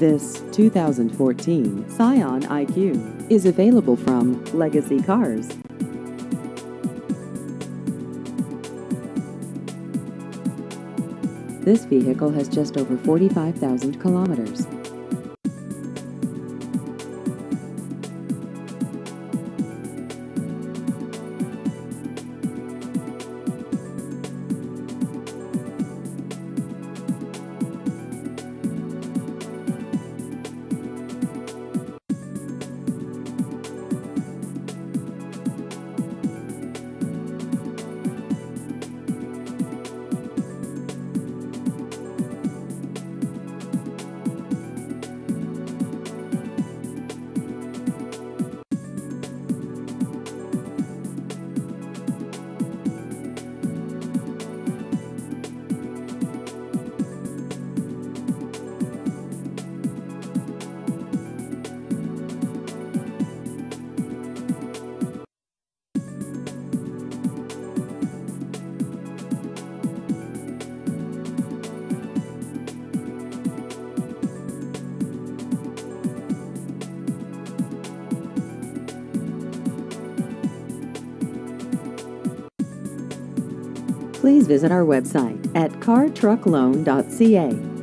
This 2014 Scion IQ is available from Legacy Cars. This vehicle has just over 45,000 kilometers. Please visit our website at cartruckloan.ca